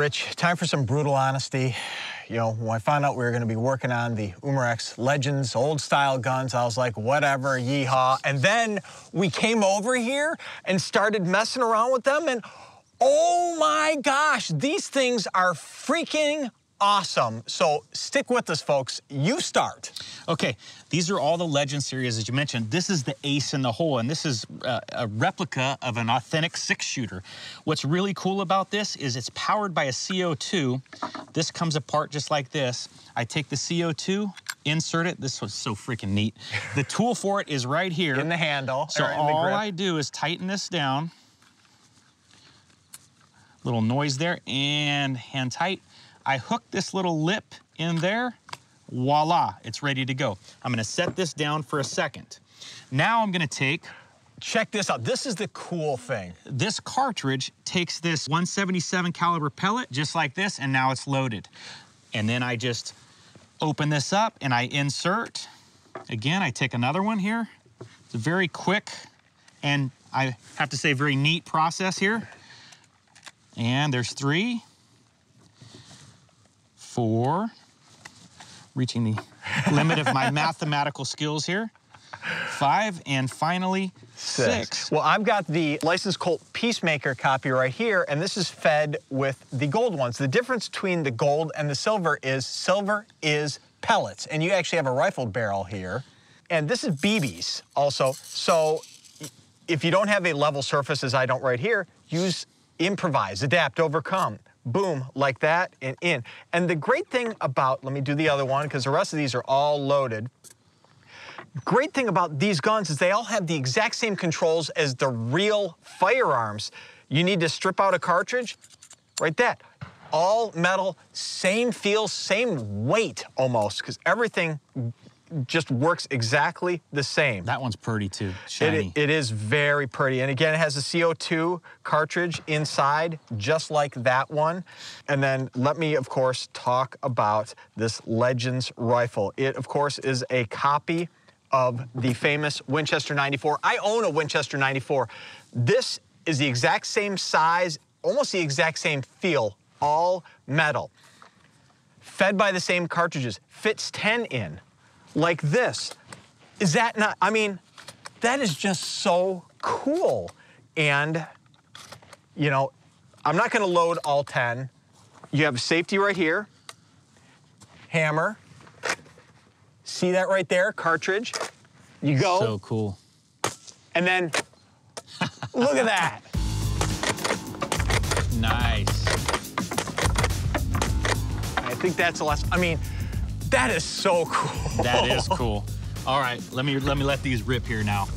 Rich, time for some brutal honesty. You know, when I found out we were going to be working on the Umarex Legends old style guns, I was like, whatever, yeehaw. And then we came over here and started messing around with them, and oh my gosh, these things are freaking awesome. So stick with us, folks. You start. Okay, these are all the Legend series, as you mentioned. This is the ace in the hole, and this is uh, a replica of an authentic six shooter. What's really cool about this is it's powered by a CO2. This comes apart just like this. I take the CO2, insert it. This was so freaking neat. The tool for it is right here. In the handle. So all I do is tighten this down. Little noise there, and hand tight. I hook this little lip in there, voila, it's ready to go. I'm gonna set this down for a second. Now I'm gonna take check this out. This is the cool thing. This cartridge takes this 177 caliber pellet just like this, and now it's loaded. And then I just open this up and I insert. Again, I take another one here. It's a very quick and I have to say very neat process here. And there's three four, reaching the limit of my mathematical skills here, five, and finally six. six. Well, I've got the Licensed Colt Peacemaker copy right here, and this is fed with the gold ones. The difference between the gold and the silver is silver is pellets, and you actually have a rifled barrel here. And this is BBs also, so if you don't have a level surface, as I don't right here, use improvise, adapt, overcome boom, like that, and in. And the great thing about, let me do the other one, because the rest of these are all loaded. Great thing about these guns is they all have the exact same controls as the real firearms. You need to strip out a cartridge, right that. All metal, same feel, same weight almost, because everything just works exactly the same. That one's pretty too, shiny. It, it is very pretty. And again, it has a CO2 cartridge inside, just like that one. And then let me, of course, talk about this Legends rifle. It, of course, is a copy of the famous Winchester 94. I own a Winchester 94. This is the exact same size, almost the exact same feel, all metal. Fed by the same cartridges, fits 10 in like this. Is that not, I mean, that is just so cool. And, you know, I'm not gonna load all 10. You have safety right here, hammer. See that right there, cartridge? You go. So cool. And then, look at that. Nice. I think that's the last, I mean, that is so cool. That is cool. All right, let me let me let these rip here now.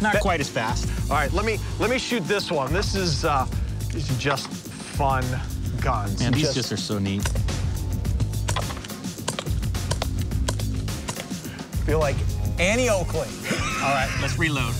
Not that, quite as fast. All right, let me let me shoot this one. This is uh, these are just fun guns. Man, these just, just are so neat. Feel like Annie Oakley. All right, let's reload.